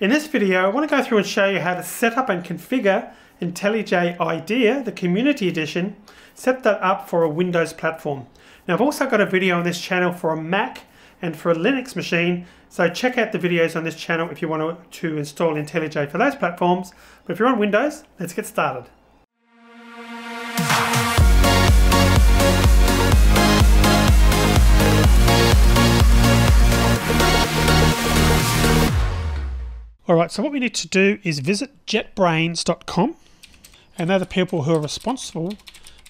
In this video, I want to go through and show you how to set up and configure IntelliJ IDEA, the Community Edition, set that up for a Windows platform. Now I've also got a video on this channel for a Mac and for a Linux machine, so check out the videos on this channel if you want to, install IntelliJ for those platforms. But if you're on Windows, let's get started. Alright, so what we need to do is visit jetbrains.com and they're the people who are responsible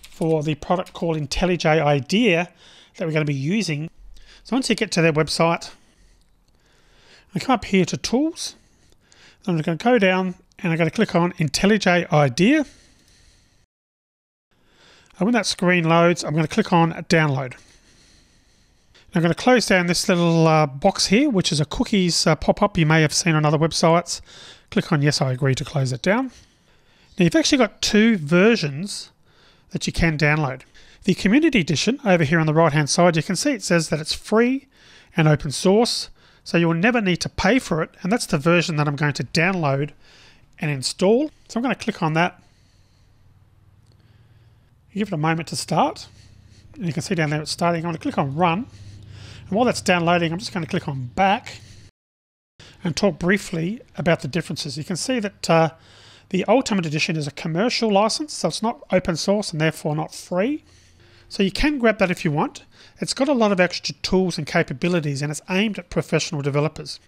for the product called IntelliJ IDEA that we're going to be using. So once you get to their website, I come up here to Tools, I'm going to go down and I'm going to click on IntelliJ IDEA. And when that screen loads, I'm going to click on Download. I'm going to close down this little uh, box here, which is a cookies uh, pop-up you may have seen on other websites. Click on yes, I agree to close it down. Now you've actually got two versions that you can download. The Community Edition over here on the right hand side, you can see it says that it's free and open source, so you'll never need to pay for it, and that's the version that I'm going to download and install. So I'm going to click on that. give it a moment to start. And you can see down there it's starting. I'm going to click on Run. And while that's downloading, I'm just going to click on back and talk briefly about the differences. You can see that uh, the Ultimate Edition is a commercial license, so it's not open source and therefore not free. So you can grab that if you want. It's got a lot of extra tools and capabilities and it's aimed at professional developers.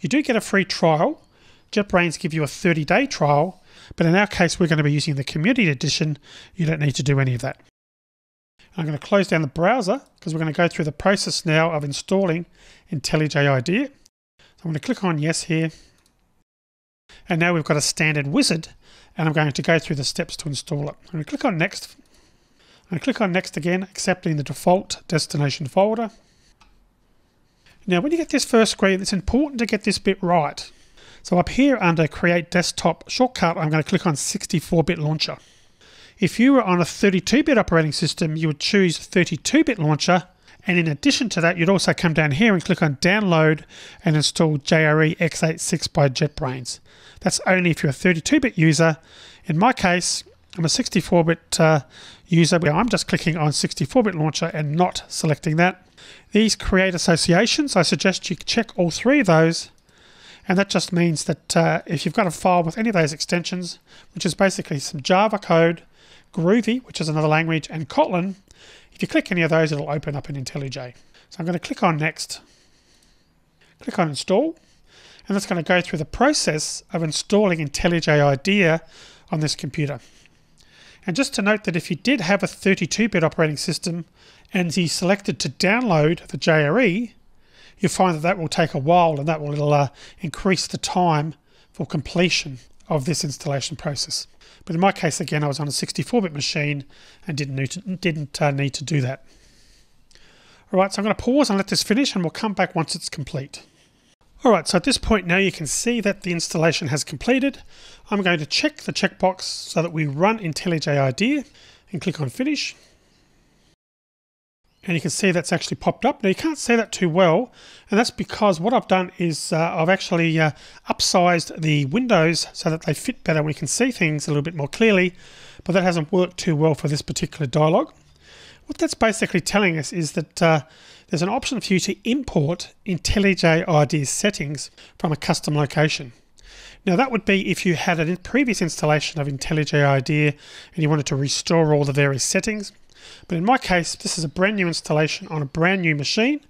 You do get a free trial. JetBrains give you a 30-day trial, but in our case, we're going to be using the Community Edition. You don't need to do any of that. I'm going to close down the browser because we're going to go through the process now of installing IntelliJ IDEA. So I'm going to click on yes here. And now we've got a standard wizard and I'm going to go through the steps to install it. I'm going to click on next. I'm going to click on next again, accepting the default destination folder. Now when you get this first screen, it's important to get this bit right. So up here under create desktop shortcut, I'm going to click on 64-bit launcher. If you were on a 32-bit operating system, you would choose 32-bit launcher, and in addition to that, you'd also come down here and click on download and install JRE x86 by JetBrains. That's only if you're a 32-bit user. In my case, I'm a 64-bit uh, user, where I'm just clicking on 64-bit launcher and not selecting that. These create associations, I suggest you check all three of those and that just means that uh, if you've got a file with any of those extensions, which is basically some Java code Groovy, which is another language, and Kotlin, if you click any of those, it'll open up in IntelliJ. So I'm going to click on Next, click on Install, and that's going to go through the process of installing IntelliJ IDEA on this computer. And just to note that if you did have a 32-bit operating system and you selected to download the JRE, you'll find that that will take a while and that will uh, increase the time for completion of this installation process. But in my case, again, I was on a 64-bit machine and didn't need to, didn't, uh, need to do that. All right, so I'm going to pause and let this finish and we'll come back once it's complete. All right, so at this point now you can see that the installation has completed. I'm going to check the checkbox so that we run IntelliJ IDEA and click on Finish and you can see that's actually popped up. Now you can't see that too well, and that's because what I've done is uh, I've actually uh, upsized the windows so that they fit better. We can see things a little bit more clearly, but that hasn't worked too well for this particular dialog. What that's basically telling us is that uh, there's an option for you to import IntelliJ IDEA settings from a custom location. Now that would be if you had a previous installation of IntelliJ IDEA and you wanted to restore all the various settings. But in my case, this is a brand new installation on a brand new machine.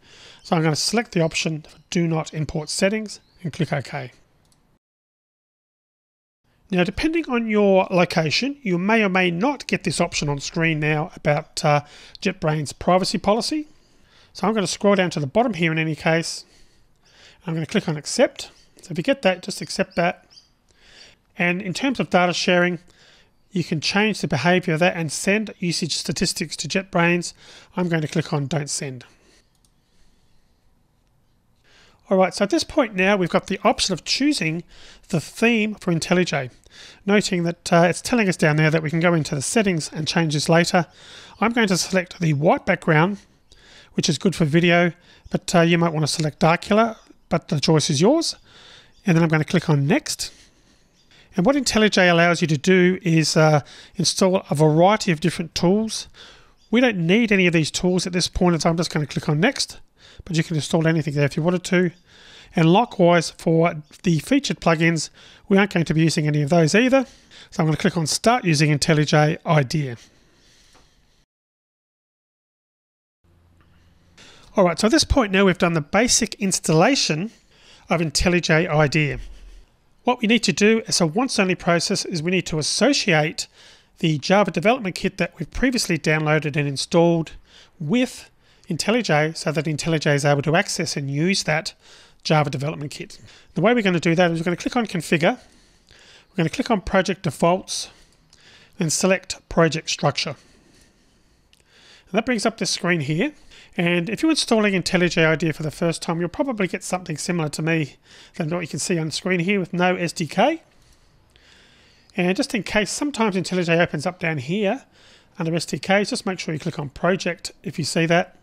So I'm going to select the option Do Not Import Settings and click OK. Now, depending on your location, you may or may not get this option on screen now about uh, JetBrains privacy policy. So I'm going to scroll down to the bottom here in any case. I'm going to click on Accept. So if you get that, just accept that. And in terms of data sharing, you can change the behavior of that and send usage statistics to JetBrains. I'm going to click on Don't Send. Alright, so at this point now we've got the option of choosing the theme for IntelliJ. Noting that uh, it's telling us down there that we can go into the settings and change this later. I'm going to select the white background, which is good for video, but uh, you might want to select Darcula, but the choice is yours. and then I'm going to click on Next. And what IntelliJ allows you to do is uh, install a variety of different tools. We don't need any of these tools at this point, so I'm just going to click on Next, but you can install anything there if you wanted to. And likewise for the featured plugins, we aren't going to be using any of those either. So I'm going to click on Start using IntelliJ IDEA. All right, so at this point now we've done the basic installation of IntelliJ IDEA. What we need to do as a once-only process is we need to associate the Java development kit that we've previously downloaded and installed with IntelliJ so that IntelliJ is able to access and use that Java development kit. The way we're going to do that is we're going to click on Configure, we're going to click on Project Defaults, and select Project Structure. And that brings up this screen here. And if you're installing IntelliJ IDEA for the first time, you'll probably get something similar to me than what you can see on screen here with no SDK. And just in case, sometimes IntelliJ opens up down here under SDKs, just make sure you click on Project if you see that.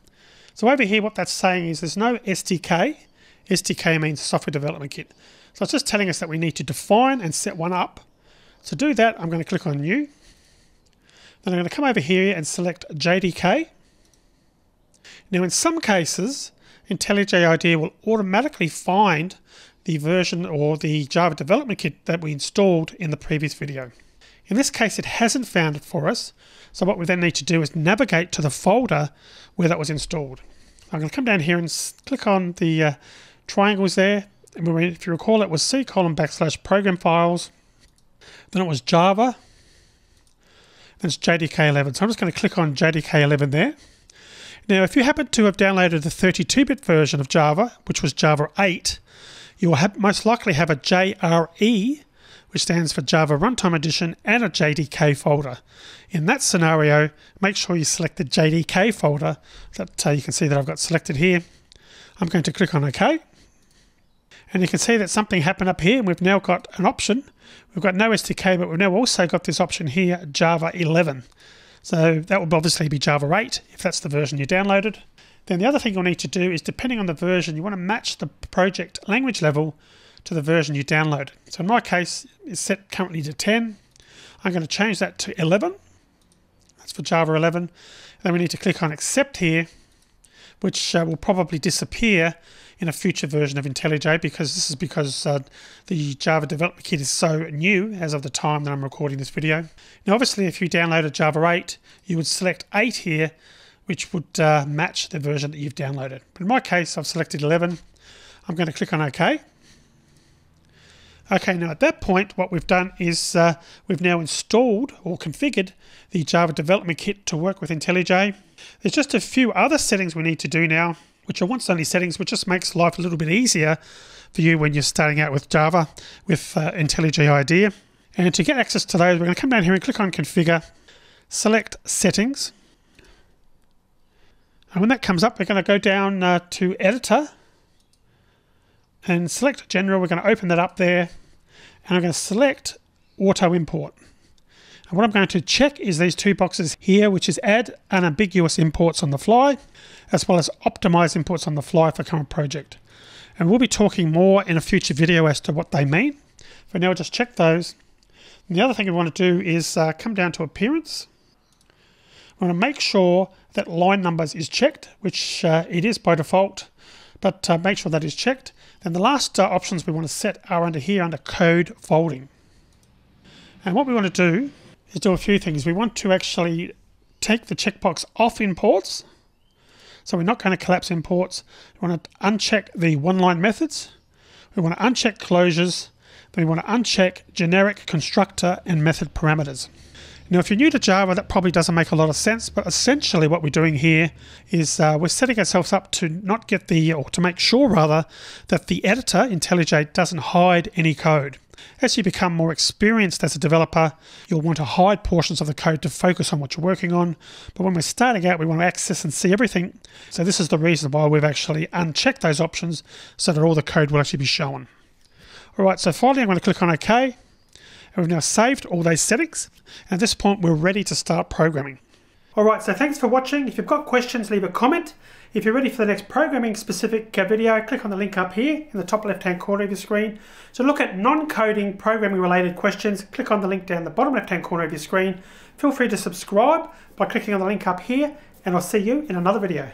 So over here, what that's saying is there's no SDK. SDK means Software Development Kit. So it's just telling us that we need to define and set one up. To do that, I'm going to click on New. Then I'm going to come over here and select JDK. Now in some cases, IntelliJ IDEA will automatically find the version or the Java development kit that we installed in the previous video. In this case, it hasn't found it for us. So what we then need to do is navigate to the folder where that was installed. I'm going to come down here and click on the uh, triangles there. And if you recall, it was C colon backslash program files. Then it was Java. Then it's JDK11. So I'm just going to click on JDK11 there. Now, if you happen to have downloaded the 32-bit version of Java, which was Java 8, you will have, most likely have a JRE, which stands for Java Runtime Edition, and a JDK folder. In that scenario, make sure you select the JDK folder that uh, you can see that I've got selected here. I'm going to click on OK. And you can see that something happened up here, and we've now got an option. We've got no SDK, but we've now also got this option here, Java 11. So that will obviously be Java 8 if that's the version you downloaded. Then the other thing you'll need to do is depending on the version, you want to match the project language level to the version you download. So in my case, it's set currently to 10. I'm going to change that to 11. That's for Java 11. And then we need to click on accept here, which uh, will probably disappear in a future version of IntelliJ because this is because uh, the Java development kit is so new as of the time that I'm recording this video. Now obviously if you downloaded Java 8 you would select 8 here which would uh, match the version that you've downloaded. But in my case I've selected 11. I'm going to click on OK. Okay, now at that point, what we've done is uh, we've now installed or configured the Java Development Kit to work with IntelliJ. There's just a few other settings we need to do now which are once only settings, which just makes life a little bit easier for you when you're starting out with Java with uh, IntelliJ IDEA. And to get access to those, we're going to come down here and click on Configure, select Settings. And when that comes up, we're going to go down uh, to Editor and select General. We're going to open that up there and I'm going to select Auto Import. And what I'm going to check is these two boxes here, which is add unambiguous imports on the fly, as well as optimize imports on the fly for current project. And we'll be talking more in a future video as to what they mean. For now, just check those. And the other thing we want to do is uh, come down to appearance. We want to make sure that line numbers is checked, which uh, it is by default, but uh, make sure that is checked. Then the last uh, options we want to set are under here under code folding. And what we want to do is do a few things. We want to actually take the checkbox off imports. So we're not going to collapse imports. We want to uncheck the one-line methods. We want to uncheck closures. Then we want to uncheck generic constructor and method parameters. Now, if you're new to Java, that probably doesn't make a lot of sense, but essentially what we're doing here is uh, we're setting ourselves up to not get the, or to make sure rather, that the editor, IntelliJ, doesn't hide any code. As you become more experienced as a developer, you'll want to hide portions of the code to focus on what you're working on. But when we're starting out, we want to access and see everything. So this is the reason why we've actually unchecked those options so that all the code will actually be shown. All right, so finally I'm going to click on OK. We've now saved all those settings. And at this point, we're ready to start programming. Alright, so thanks for watching. If you've got questions, leave a comment. If you're ready for the next programming specific video, click on the link up here in the top left hand corner of your screen. To look at non-coding programming related questions, click on the link down the bottom left hand corner of your screen. Feel free to subscribe by clicking on the link up here and I'll see you in another video.